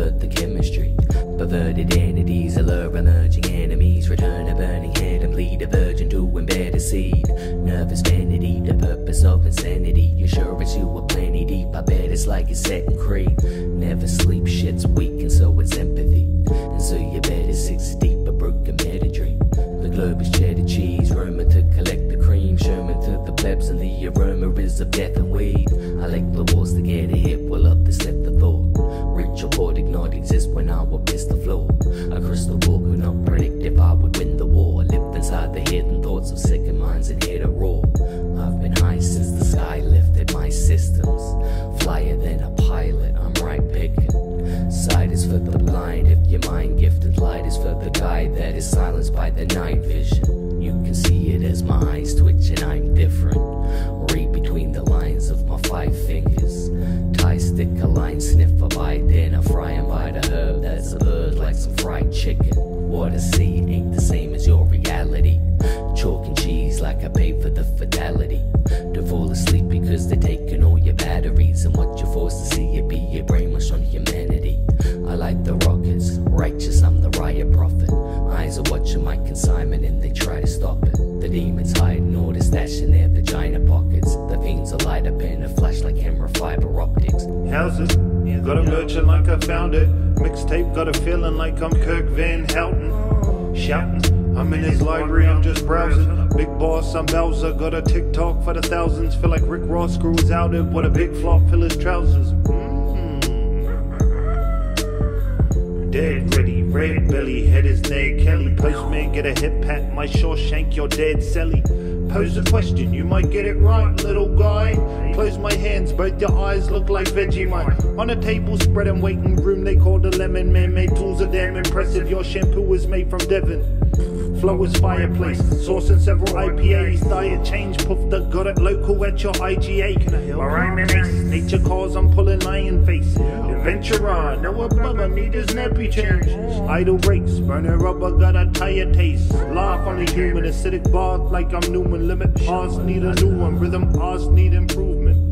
but the chemistry. Perverted entities allure emerging enemies. Return a burning head and bleed a virgin to embed a seed. Nervous vanity, the purpose of insanity. You're sure it's you A plenty deep. I bet it's like it's set in creep. Never sleep, shit's weak, and so it's empathy. And so you bet it's six deep, a broken metadream. The globe is cheddar cheese, Roman to collect the cream. Sherman to the plebs, and the aroma is of death and weed. I like the walls to get a hit, well up to set the thought. Reach a port I would piss the floor. A crystal ball could not predict if I would win the war. Lived inside the hidden thoughts of second minds and hit a roar. I've been high since the sky lifted my systems. Flyer than a pilot, I'm right picking. Sight is for the blind, if your mind gifted. Light is for the guy that is silenced by the night vision. You can see it as my eyes twitch and I'm different. Some fried chicken. What I see ain't the same as your reality. Chalk and cheese like I pay for the fidelity. To fall asleep because they're taking all your batteries. And what you're forced to see, it be your brainwash on humanity. I like the rockets, righteous, I'm the riot prophet. Eyes are watching my consignment and they try to stop it. The demons hiding all the stash in their vagina pockets. The fiends are light up in a flash like camera fiber optics. How's it? Got a merchant like I found it. Mixtape got a feeling like I'm Kirk Van Houten. Shouting, I'm in his library, I'm just browsing. Big boss, I'm Bowser. Got a TikTok for the thousands. Feel like Rick Ross screws out it. What a big flop, fill his trousers. Mm. Dead ready, red belly, head is Ned Kelly. Postman, get a hip pat, my Shawshank, you're dead, Sally. Pose a question, you might get it right, little guy. Close my hands, both your eyes look like Vegemite. On a table spread and waiting room, they call the lemon man. Made tools are damn impressive. Your shampoo was made from Devon. Flow is fireplace, sourcing several IPAs. Diet change, puff the got it local at your IGA. Can I help? My rhyming ace, calls, I'm pulling lion face. Adventurer, no above, I need his nappy change. Idle rakes, burning rubber, got a tire taste. Laugh on the human, acidic bar like I'm new Newman. Limit pause, need a new one. Rhythm pause, need improvement.